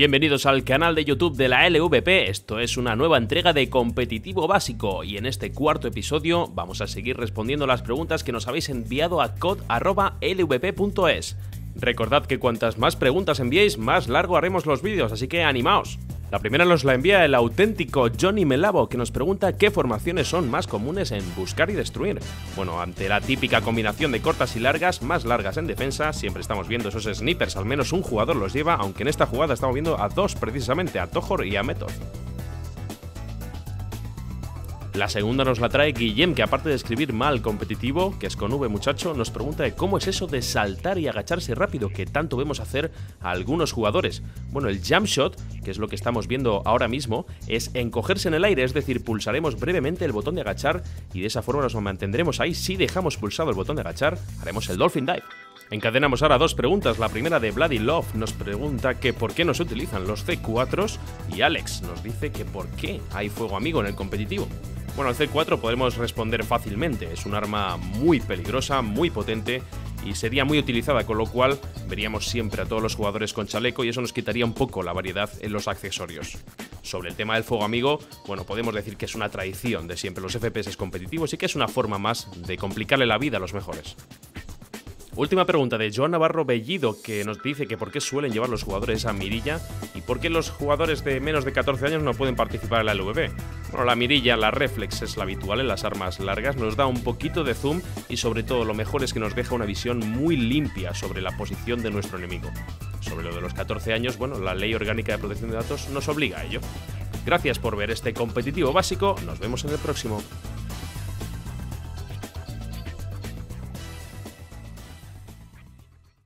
Bienvenidos al canal de YouTube de la LVP, esto es una nueva entrega de competitivo básico y en este cuarto episodio vamos a seguir respondiendo las preguntas que nos habéis enviado a cod.lvp.es. Recordad que cuantas más preguntas enviéis, más largo haremos los vídeos, así que animaos. La primera nos la envía el auténtico Johnny Melavo, que nos pregunta qué formaciones son más comunes en buscar y destruir. Bueno, ante la típica combinación de cortas y largas, más largas en defensa, siempre estamos viendo esos snipers, al menos un jugador los lleva, aunque en esta jugada estamos viendo a dos precisamente, a Tohor y a Method. La segunda nos la trae Guillem, que aparte de escribir mal competitivo, que es con V muchacho, nos pregunta de cómo es eso de saltar y agacharse rápido, que tanto vemos hacer a algunos jugadores. Bueno, el jump shot, que es lo que estamos viendo ahora mismo, es encogerse en el aire, es decir, pulsaremos brevemente el botón de agachar y de esa forma nos mantendremos ahí. Si dejamos pulsado el botón de agachar, haremos el Dolphin Dive. Encadenamos ahora dos preguntas. La primera de Bloody Love nos pregunta que por qué no se utilizan los C4s y Alex nos dice que por qué hay fuego amigo en el competitivo. Bueno, el C4 podemos responder fácilmente, es un arma muy peligrosa, muy potente y sería muy utilizada, con lo cual veríamos siempre a todos los jugadores con chaleco y eso nos quitaría un poco la variedad en los accesorios. Sobre el tema del fuego amigo, bueno, podemos decir que es una tradición de siempre los FPS competitivos y que es una forma más de complicarle la vida a los mejores. Última pregunta de Joan Navarro Bellido, que nos dice que por qué suelen llevar los jugadores a mirilla y por qué los jugadores de menos de 14 años no pueden participar en la LVP. Bueno, la mirilla, la reflex es la habitual en las armas largas, nos da un poquito de zoom y sobre todo lo mejor es que nos deja una visión muy limpia sobre la posición de nuestro enemigo. Sobre lo de los 14 años, bueno, la ley orgánica de protección de datos nos obliga a ello. Gracias por ver este competitivo básico, nos vemos en el próximo.